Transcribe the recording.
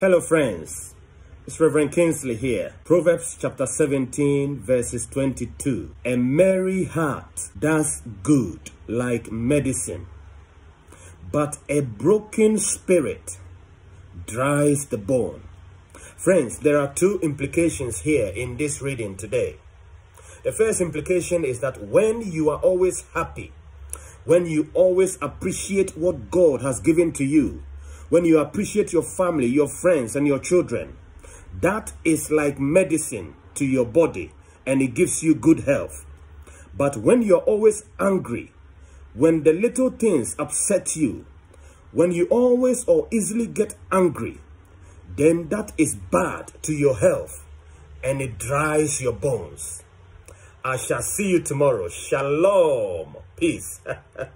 Hello, friends. It's Reverend Kingsley here. Proverbs chapter 17, verses 22. A merry heart does good like medicine, but a broken spirit dries the bone. Friends, there are two implications here in this reading today. The first implication is that when you are always happy, when you always appreciate what God has given to you, when you appreciate your family, your friends, and your children, that is like medicine to your body and it gives you good health. But when you're always angry, when the little things upset you, when you always or easily get angry, then that is bad to your health and it dries your bones. I shall see you tomorrow. Shalom. Peace.